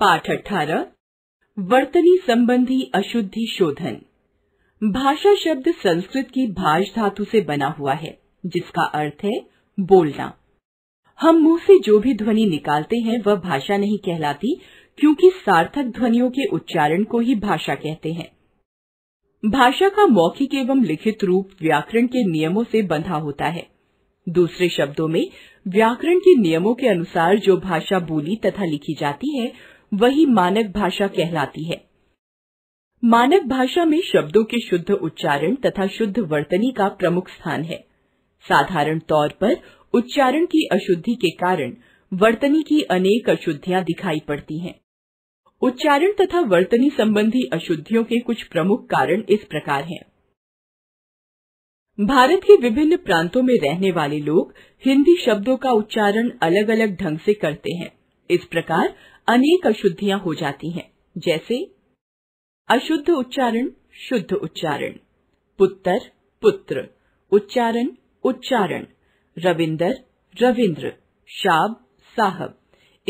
पाठ अठारह, वर्तनी संबंधी अशुद्धि शोधन। भाषा शब्द संस्कृत की भाष धातु से बना हुआ है, जिसका अर्थ है बोलना। हम मुँह से जो भी ध्वनि निकालते हैं, वह भाषा नहीं कहलाती, क्योंकि सार्थक ध्वनियों के उच्चारण को ही भाषा कहते हैं। भाषा का मौखिक एवं लिखित रूप व्याकरण के नियमों से बंधा होता है। दूसरे शब्दों में, व्याकरण के नियमों के अनुसार जो भाषा बोली तथा लिखी जाती है वही मानक भाषा कहलाती है। मानक भाषा में शब्दों के शुद्ध उच्चारण तथा शुद्ध वर्तनी का प्रमुख स्थान है। साधारण तौर पर उच्चारण की अशुद्धि के कारण वर्तनी की अनेक अशुद्धियाँ दिखाई पड़ती हैं। उच्चारण तथा वर्तनी संबंधी अशुद्धियों के कुछ प्रमुख कारण इस प्रकार हैं। भारत के विभिन्न प्रांतों में रहने वाले लोग हिंदी शब्दों का उच्चारण अलग अलग ढंग से करते हैं। इस प्रकार अनेक अशुद्धियाँ हो जाती हैं, जैसे अशुद्ध उच्चारण, शुद्ध उच्चारण, पुत्र पुत्र, उच्चारण उच्चारण, रविंदर, रविंद्र, शाब, साहब,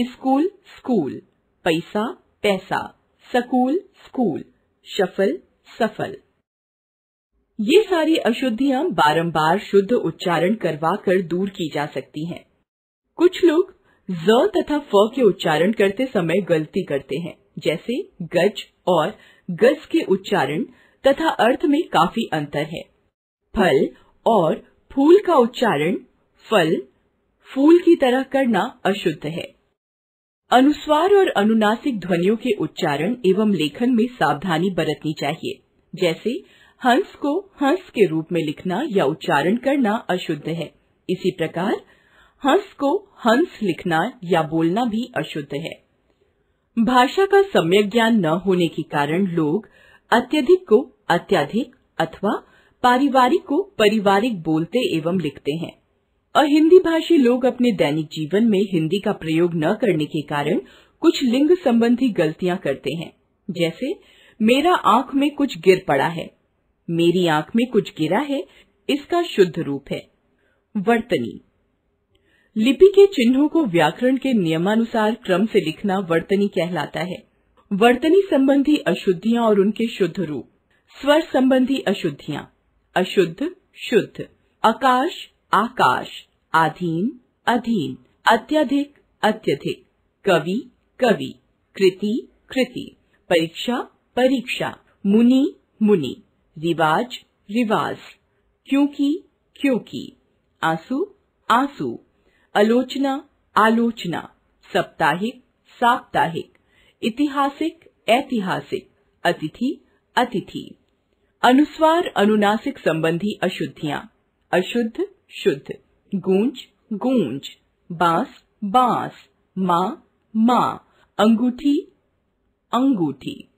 स्कूल स्कूल, पैसा पैसा, सकूल, स्कूल सफल सफल ये सारी अशुद्धियाँ बारंबार शुद्ध उच्चारण करवा कर दूर की जा सकती हैं। कुछ लोग ज तथा फ के उच्चारण करते समय गलती करते हैं, जैसे गज और गज के उच्चारण तथा अर्थ में काफ़ी अंतर है। फल और फूल का उच्चारण फल, फूल की तरह करना अशुद्ध है। अनुस्वार और अनुनासिक ध्वनियों के उच्चारण एवं लेखन में सावधानी बरतनी चाहिए, जैसे हंस को हंस के रूप में लिखना या उच्चारण करना अशुद्ध है। इसी प्रकार हंस को हंस लिखना या बोलना भी अशुद्ध है। भाषा का सम्यक ज्ञान न होने के कारण लोग अत्यधिक को अत्याधिक अथवा पारिवारिक को पारिवारिक बोलते एवं लिखते हैं। और हिंदी भाषी लोग अपने दैनिक जीवन में हिंदी का प्रयोग न करने के कारण कुछ लिंग संबंधी गलतियाँ करते हैं। जैसे, मेरा आँख में कुछ गिर पड़ा है। मेरी आँख में कुछ गिरा है, इसका शुद्ध रूप है। वर्तनी। लिपि के चिन्हों को व्याकरण के नियमानुसार क्रम से लिखना वर्तनी कहलाता है। वर्तनी संबंधी अशुद्धियाँ और उनके शुद्ध रूप। स्वर संबंधी अशुद्धियाँ। अशुद्ध, शुद्ध। आकाश आकाश। आधीन, अधीन। अत्यधिक अत्यधिक। कवि कवि। कृति कृति। परीक्षा परीक्षा। मुनि मुनि। रिवाज रिवाज। क्योंकि क्योंकि। आँसू आँसू। आलोचना आलोचना, साप्ताहिक साप्ताहिक ऐतिहासिक ऐतिहासिक, अतिथि अतिथि। अनुस्वार अनुनासिक संबंधी अशुद्धियाँ, अशुद्ध, शुद्ध, गूंज गूंज, बाँस बाँस, माँ माँ, अंगूठी अंगूठी,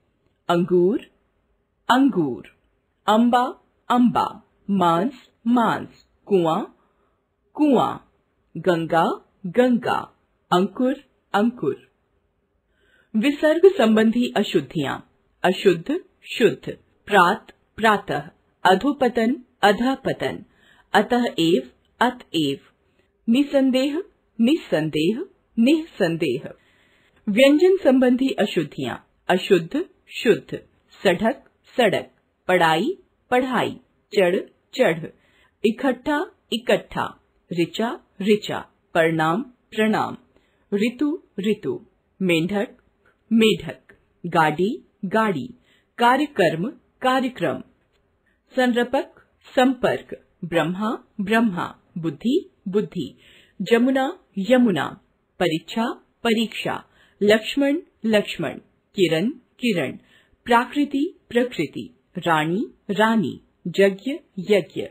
अंगूर अंगूर, अंबा अंबा, मांस मांस, कुआँ कुआँ। गंगा गंगा, अंकुर अंकुर। विसर्ग संबंधी अशुद्धियाँ। अशुद्ध, शुद्ध। प्रात, प्रातः। अधोपतन, अधपतन। अतः एव अतएव निसंदेह निसंदेह निसंदेह। व्यंजन संबंधी अशुद्धियाँ। अशुद्ध, शुद्ध। सड़क सड़क पढ़ाई पढ़ाई। चढ़ चढ़। इकट्ठा इकट्ठा। ऋचा ऋचा, प्रणाम प्रणाम। ऋतु ऋतु, मेंढक, मेढक, गाड़ी गाड़ी, कार्यक्रम कार्यक्रम। संरपक, संपर्क, ब्रह्मा ब्रह्मा, बुद्धि बुद्धि, जमुना, यमुना, परीक्षा परीक्षा, लक्ष्मण लक्ष्मण, किरण किरण, प्राकृति, प्रकृति, रानी रानी, यज्ञ यज्ञ।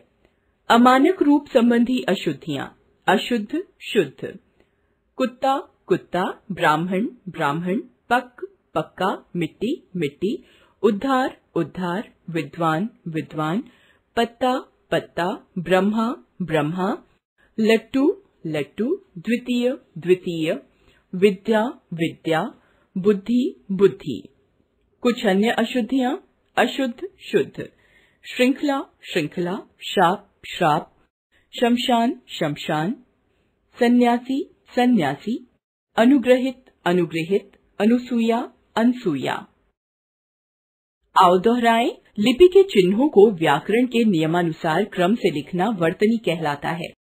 अमानक रूप संबंधी अशुद्धियाँ। अशुद्ध, शुद्ध। कुत्ता कुत्ता, ब्राह्मण ब्राह्मण, पक, पक्का, मिट्टी मिट्टी। उद्धार उद्धार, विद्वान विद्वान। पत्ता पत्ता, ब्रह्मा ब्रह्मा। लट्टू लट्टू, द्वितीय द्वितीय। विद्या विद्या। बुद्धि बुद्धि। कुछ अन्य अशुद्धियाँ? अशुद्ध, शुद्ध। श्रृंखला श्रृंखला। शाप श्राप, शमशान शमशान, सन्यासी सन्यासी, अनुग्रहित अनुग्रहित, अनुसूया अनसुईया आओ दोहराए लिपि के चिन्हों को व्याकरण के नियमानुसार क्रम से लिखना वर्तनी कहलाता है।